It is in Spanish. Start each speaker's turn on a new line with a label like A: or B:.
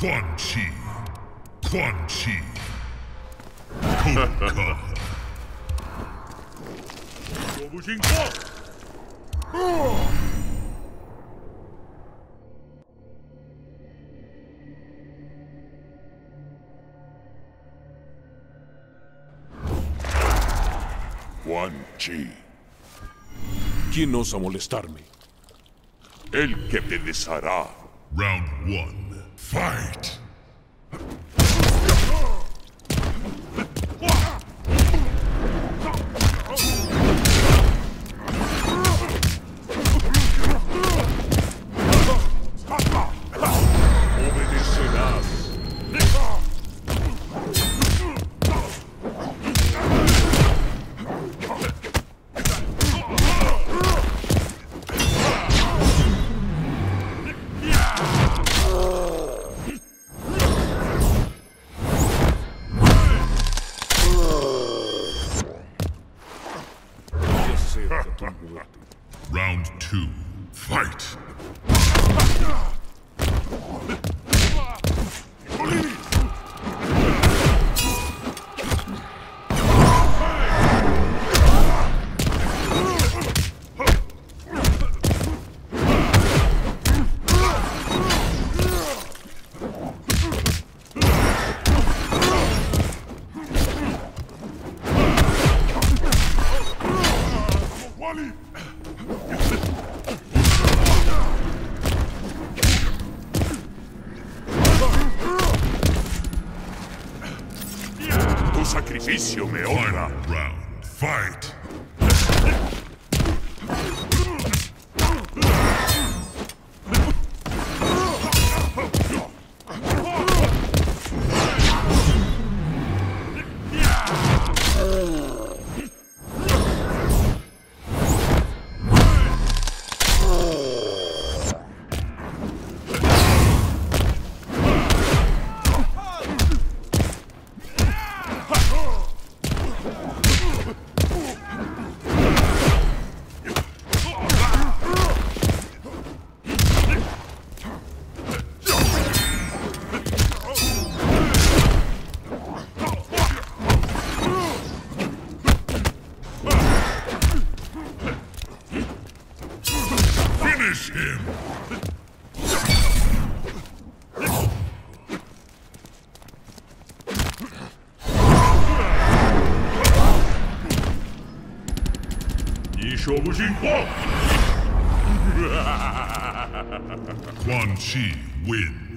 A: Quan Chi. Quan Chi.
B: Quan Chi.
C: ¿Quién osa molestarme?
B: El que te deshará.
A: Round 1. Fight. Round two. Fight.
B: Tu sacrificio me honra.
A: Round. Fight. Finish him. Quan Chi wins.